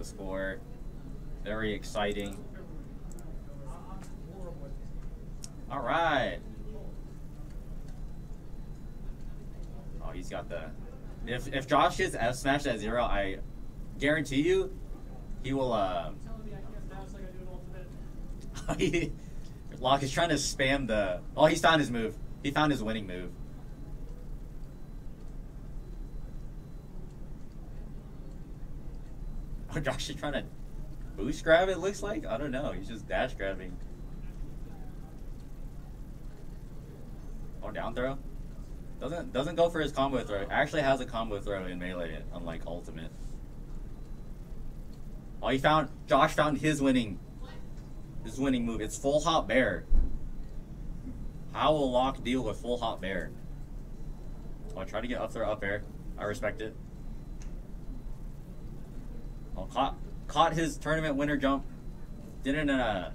the score. Very exciting. All right. Oh, he's got the. If if Josh gets F smashed at zero, I guarantee you, he will. Uh, Lock is trying to spam the. Oh, he's found his move. He found his winning move. Oh, Josh is trying to boost grab. It looks like I don't know. He's just dash grabbing. Or down throw. Doesn't doesn't go for his combo throw. Actually has a combo throw in melee, unlike ultimate. Oh, he found Josh found his winning his winning move. It's full hop bair. How will Lock deal with full hop bair? Oh, I try to get up throw up air. I respect it. Oh, caught caught his tournament winner jump. Didn't uh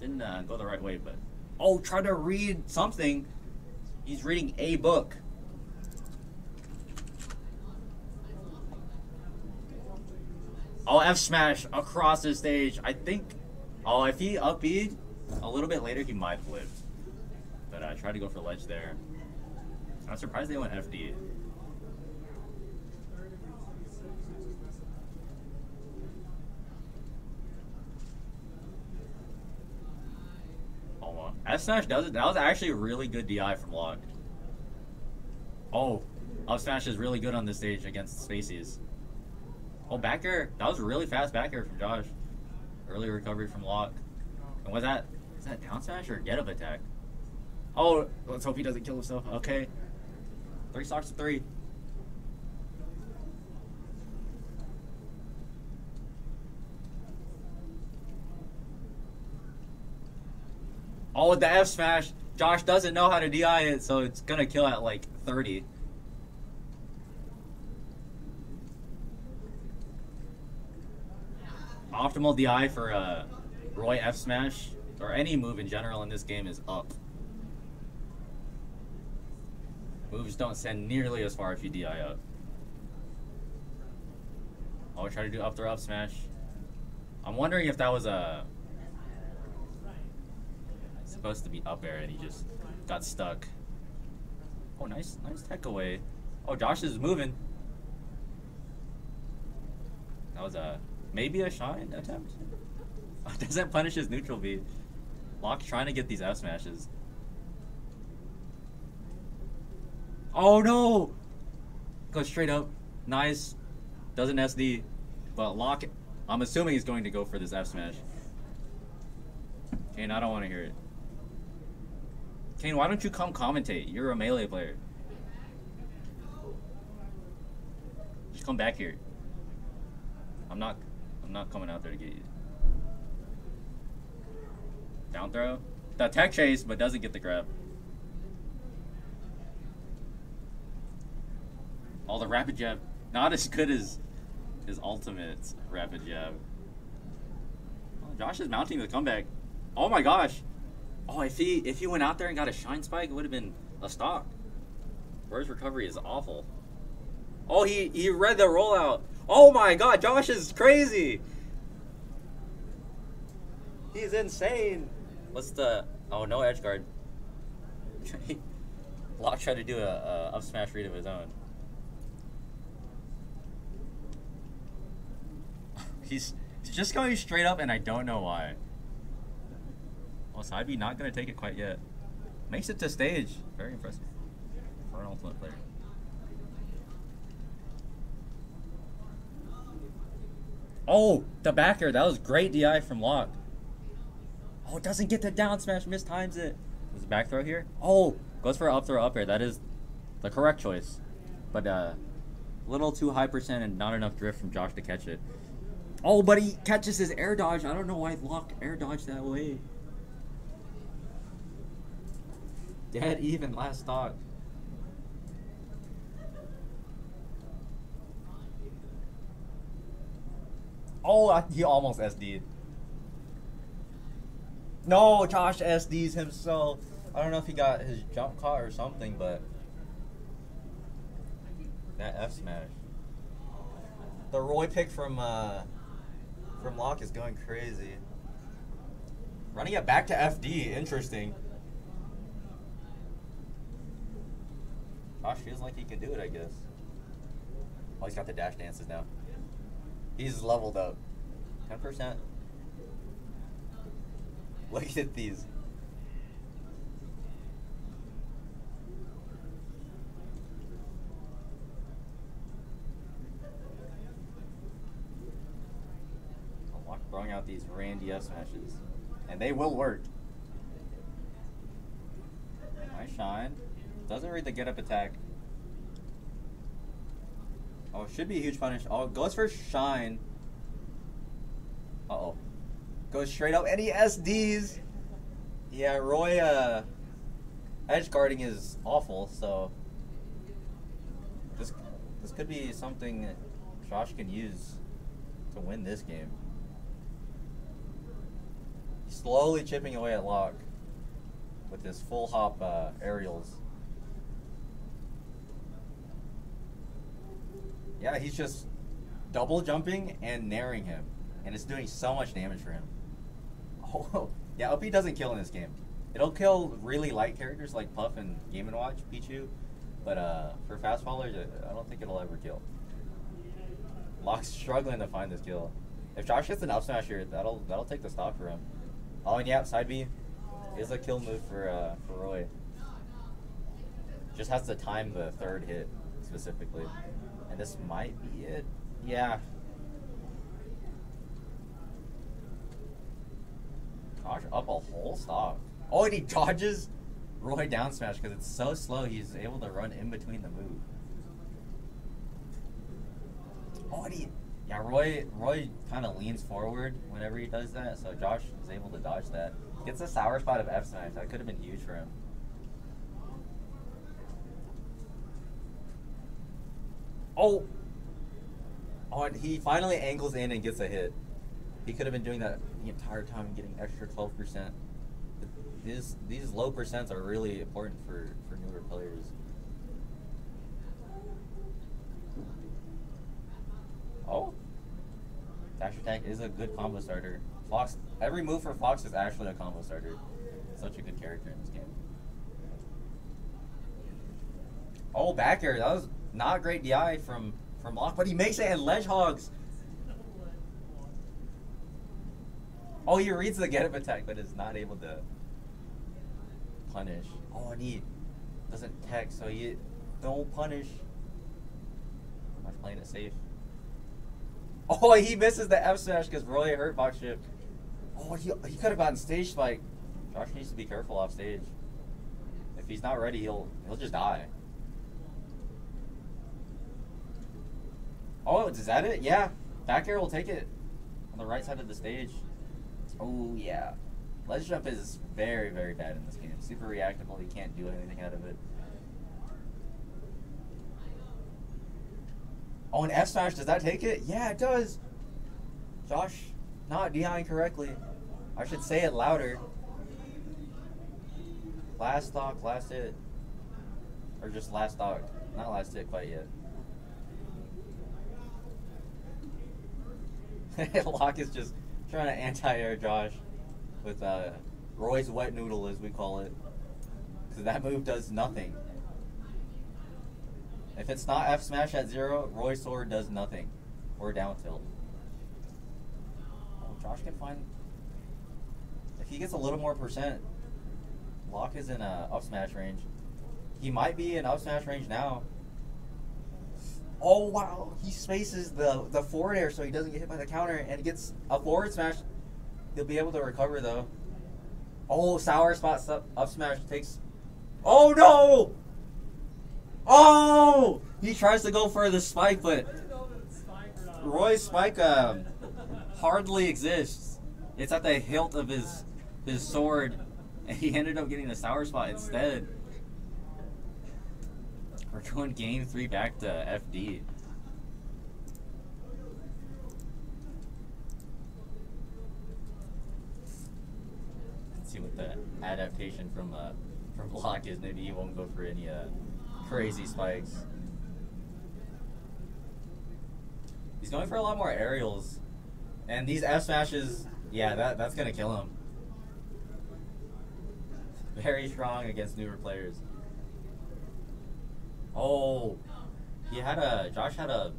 didn't uh, go the right way, but oh, try to read something. He's reading a book. Oh, F smash across the stage. I think. Oh, if he up a little bit later, he might lived. But I uh, tried to go for ledge there. I'm surprised they went FD. S Smash does it. That was actually a really good DI from Lock. Oh, Up Smash is really good on this stage against Spacies. Oh, back air. That was really fast back air from Josh. Early recovery from Lock. And was that is that down smash or get up attack? Oh, let's hope he doesn't kill himself. Okay. Three stocks to three. Oh, with the F smash, Josh doesn't know how to DI it, so it's gonna kill at like 30. Optimal DI for uh, Roy F smash, or any move in general in this game, is up. Moves don't send nearly as far if you DI up. I'll try to do up throw up smash. I'm wondering if that was a supposed to be up air and he just got stuck. Oh, nice, nice tech away. Oh, Josh is moving. That was a maybe a shine attempt. Doesn't punish his neutral beat. Lock trying to get these F smashes. Oh no! Goes straight up. Nice. Doesn't SD. But Lock, I'm assuming he's going to go for this F smash. And I don't want to hear it. Kane, why don't you come commentate? You're a melee player. Just come back here. I'm not I'm not coming out there to get you. Down throw. The tech chase, but doesn't get the grab. All the rapid jab. Not as good as his ultimate rapid jab. Oh, Josh is mounting the comeback. Oh my gosh. Oh, if he if he went out there and got a shine spike, it would have been a stock. Bird's recovery is awful. Oh, he he read the rollout. Oh my God, Josh is crazy. He's insane. What's the? Oh no, edge guard. Lock tried to do a, a up smash read of his own. He's, he's just going straight up, and I don't know why. Well, side B not going to take it quite yet. Makes it to stage. Very impressive for an ultimate player. Oh, the backer. That was great DI from Lock. Oh, doesn't get the down smash. Mistimes it. Is it back throw here? Oh, goes for up throw up air. That is the correct choice. But uh, a little too high percent and not enough drift from Josh to catch it. Oh, but he catches his air dodge. I don't know why Lock air dodged that way. Dead even last stock. Oh, he almost SD'd. No, Josh SD's himself. I don't know if he got his jump caught or something, but that F smash. The Roy pick from uh, from Lock is going crazy. Running it back to FD, interesting. Josh feels like he can do it, I guess. Oh, he's got the dash dances now. He's leveled up. 10%. Look at these. Throwing out these Randy F smashes. And they will work. Nice shine. Doesn't read the get up attack. Oh, should be a huge punish. Oh, goes for shine. Uh oh. Goes straight up. Any SDs? Yeah, Roy, uh, edge guarding is awful, so. This, this could be something Josh can use to win this game. Slowly chipping away at Lock with his full hop uh, aerials. Yeah, he's just double jumping and nairing him, and it's doing so much damage for him. Oh, yeah, OP doesn't kill in this game. It'll kill really light characters like Puff and Game and Watch, Pichu, but uh, for fast fallers, I don't think it'll ever kill. Lock's struggling to find this kill. If Josh gets an up smash here, that'll that'll take the stock for him. Oh, and yeah, side B is a kill move for uh, for Roy. Just has to time the third hit specifically. And this might be it. Yeah. Gosh, up a whole stock. Oh, and he dodges Roy down smash because it's so slow he's able to run in between the move. Oh, and he, yeah, Roy Roy kind of leans forward whenever he does that, so Josh is able to dodge that. Gets a sour spot of F smash. That could have been huge for him. Oh! Oh, and he finally angles in and gets a hit. He could have been doing that the entire time and getting extra 12%. These, these low percents are really important for, for newer players. Oh! Dash attack is a good combo starter. Fox, every move for Fox is actually a combo starter. Such a good character in this game. Oh, back air. That was not great DI from from Lock, but he makes it and ledge hogs. Oh, he reads the get up attack, but is not able to punish. Oh, and he doesn't tech, so he don't punish. I'm playing it safe. Oh, he misses the F smash because Roy hurt box ship. Oh, he, he could have gotten stage spike. Josh needs to be careful off stage. If he's not ready, he'll he'll just die. Oh, is that it? Yeah. Back air will take it on the right side of the stage. Oh, yeah. Ledge jump is very, very bad in this game. Super reactable. He can't do anything out of it. Oh, an F smash, does that take it? Yeah, it does. Josh, not DIing correctly. I should say it louder. Last stock, last hit. Or just last stock. Not last hit quite yet. Lock is just trying to anti-air Josh with uh, Roy's wet noodle, as we call it. Because that move does nothing. If it's not F smash at zero, Roy sword does nothing. Or down tilt. Oh, Josh can find. If he gets a little more percent, Lock is in a up smash range. He might be in up smash range now. Oh wow, he spaces the the forward air so he doesn't get hit by the counter and gets a forward smash. He'll be able to recover though. Oh, sour spot up, up smash takes. Oh no! Oh! He tries to go for the spike, but Roy's spike um, hardly exists. It's at the hilt of his his sword, and he ended up getting the sour spot instead. We're going game three back to FD. Let's see what the adaptation from uh, from Lock is. Maybe he won't go for any uh, crazy spikes. He's going for a lot more aerials And these F smashes, yeah, that that's gonna kill him. Very strong against newer players. Oh, he had a Josh had a.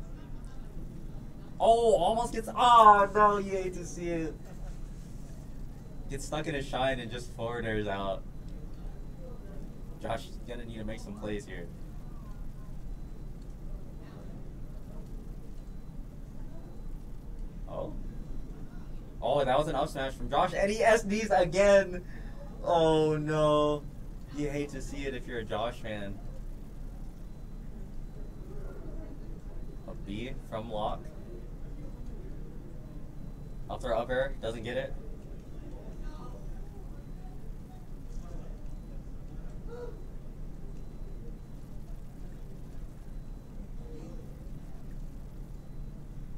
Oh, almost gets. Oh no, you hate to see it. Gets stuck in a shine and just forward airs out. Josh is gonna need to make some plays here. Oh. Oh, that was an up smash from Josh, and he SDs again. Oh no. You hate to see it if you're a Josh fan. B from Lock. Up throw up air, doesn't get it.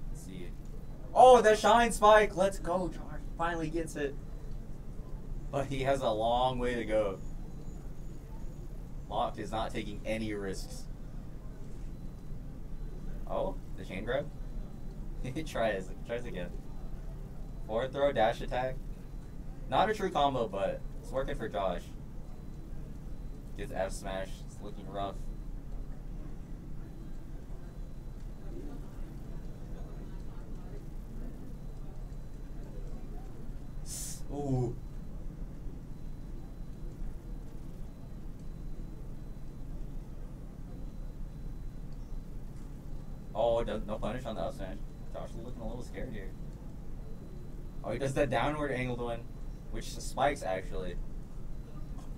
Let's see. Oh, the shine spike. Let's go. Josh finally gets it. But he has a long way to go. Locked is not taking any risks. Chain grab? he tries. Tries again. Forward throw, dash attack. Not a true combo, but it's working for Josh. Gets F smash. It's looking rough. Ooh. Oh, no punish on the up smash. Josh is looking a little scared here. Oh, he does that downward angled one, which spikes actually.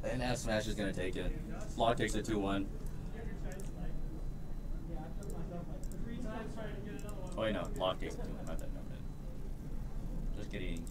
And F smash is going to take it. Lock takes it 2 1. Oh, wait, no. lock takes it 2 1. Just kidding.